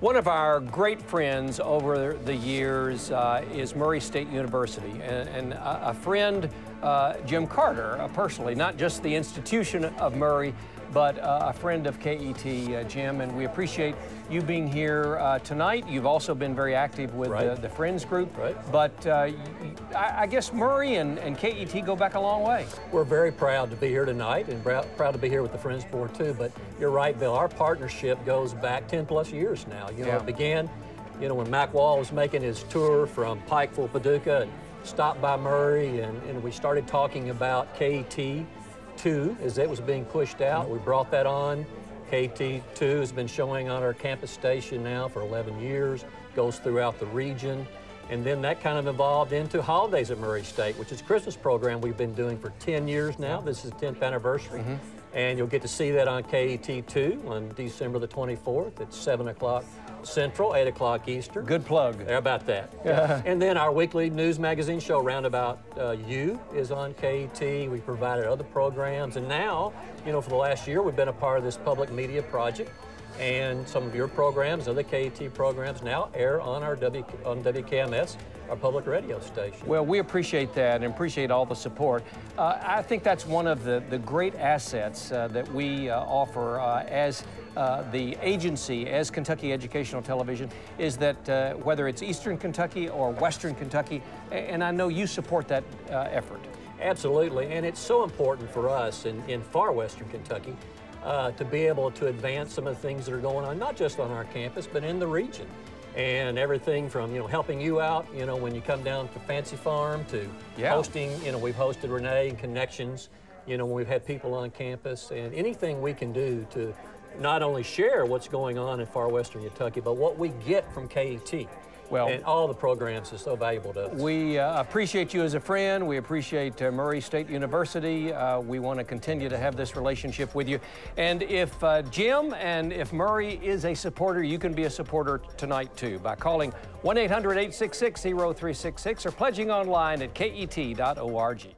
One of our great friends over the years uh, is Murray State University, and, and a, a, friend, uh, Jim Carter, uh, personally, not just the institution of Murray, but uh, a friend of KET, uh, Jim, and we appreciate you being here uh, tonight. You've also been very active with right. the, the, Friends group. Right. But uh, I, I, guess Murray and, and, KET go back a long way. We're very proud to be here tonight and proud to be here with the Friends Board too. But you're right, Bill, our partnership goes back 10 plus years now. You know, yeah. it began, you know, when Mac Wall was making his tour from Pikeville, Paducah, and stopped by Murray, and, and we started talking about KET 2 as it was being pushed out. We brought that on. KET2 has been showing on our campus station now for 11 years, goes throughout the region. And then that kind of evolved into Holidays at Murray State, which is a Christmas program we've been doing for 10 years now. This is the 10th anniversary. Mm -hmm. And you'll get to see that on KET2 on December the 24th at 7 o'clock Central, 8 o'clock Eastern. Good plug. How about that? Yeah. and then our weekly news magazine show, Roundabout uh, U, is on KET. We provided other programs. And now, you know, for the last year, we've been a part of this public media project and some of your programs, other KET programs now air on our w, on WKMS, our public radio station. Well, we appreciate that and appreciate all the support. Uh, I think that's one of the, the great assets uh, that we uh, offer uh, as uh, the agency, as Kentucky Educational Television, is that uh, whether it's Eastern Kentucky or Western Kentucky, and I know you support that effort. Absolutely, and it's so important for us in, in far Western Kentucky uh, to be able to advance some of the things that are going on, not just on our campus, but in the region. And everything from, you know, helping you out, you know, when you come down to Fancy Farm to yeah. hosting, you know, we've hosted Renee and Connections, you know, when we've had people on campus and anything we can do to not only share what's going on in far western Kentucky, but what we get from KET. Well, and all the programs are so valuable to us. We uh, appreciate you as a friend. We appreciate uh, Murray State University. Uh, we want to continue to have this relationship with you. And if uh, Jim and if Murray is a supporter, you can be a supporter tonight too by calling 1 800 866 0366 or pledging online at ket.org.